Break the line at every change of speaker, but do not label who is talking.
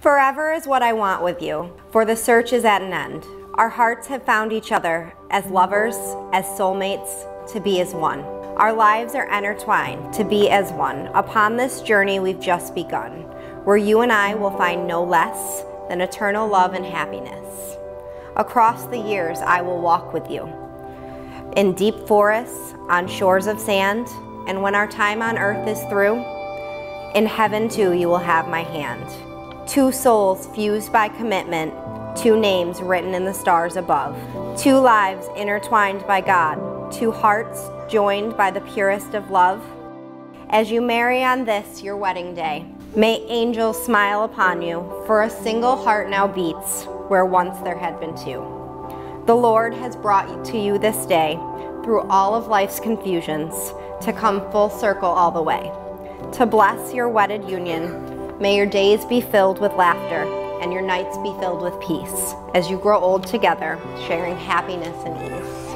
Forever is what I want with you, for the search is at an end. Our hearts have found each other as lovers, as soulmates, to be as one. Our lives are intertwined to be as one. Upon this journey we've just begun, where you and I will find no less than eternal love and happiness. Across the years, I will walk with you. In deep forests, on shores of sand, and when our time on earth is through, in heaven too you will have my hand. Two souls fused by commitment, two names written in the stars above. Two lives intertwined by God, two hearts joined by the purest of love. As you marry on this, your wedding day, may angels smile upon you, for a single heart now beats where once there had been two. The Lord has brought to you this day through all of life's confusions to come full circle all the way. To bless your wedded union, May your days be filled with laughter and your nights be filled with peace as you grow old together, sharing happiness and ease.